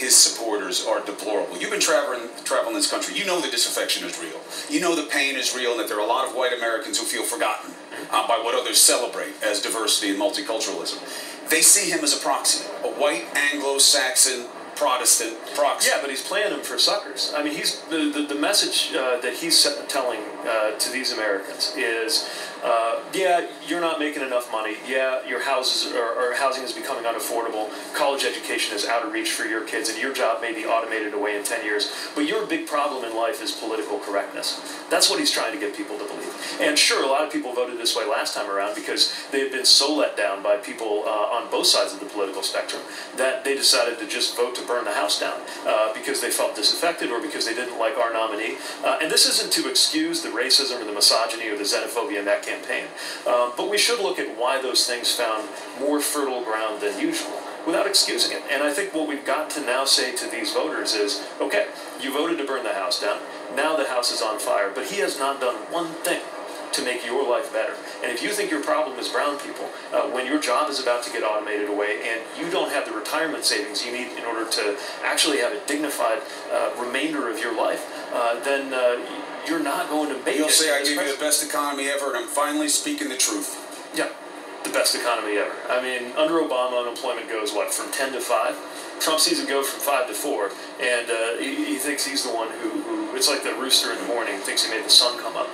his supporters are deplorable. You've been traveling traveling this country. You know the disaffection is real. You know the pain is real, and that there are a lot of white Americans who feel forgotten uh, by what others celebrate as diversity and multiculturalism. They see him as a proxy, a white Anglo-Saxon Protestant proxy. Yeah, but he's playing them for suckers. I mean, he's the the, the message uh, that he's telling uh, to these Americans is, uh, yeah, you're not making enough money. Yeah, your houses or, housing is becoming unaffordable. College education is out of reach for your kids, and your job may be automated away in ten years. But your big problem in life is political correctness. That's what he's trying to get people to believe. And sure, a lot of people voted this way last time around because they had been so let down by people uh, on both sides of the political spectrum that they decided to just vote to burn the house down uh, because they felt disaffected or because they didn't like our nominee. Uh, and this isn't to excuse the racism or the misogyny or the xenophobia in that campaign, um, but we should look at why those things found more fertile ground than usual without excusing it. And I think what we've got to now say to these voters is okay, you voted to burn the house down. Now the house is on fire, but he has not done one thing to make your life better. And if you think your problem is brown people, uh, when your job is about to get automated away and you don't have the retirement savings you need in order to actually have a dignified uh, remainder of your life, uh, then uh, you're not going to make You'll it. say I gave you the best economy ever, and I'm finally speaking the truth. Best economy ever. I mean, under Obama, unemployment goes what from ten to five. Trump sees it go from five to four, and uh, he, he, thinks he's the one who, who, it's like the rooster in the morning, thinks he made the sun come up.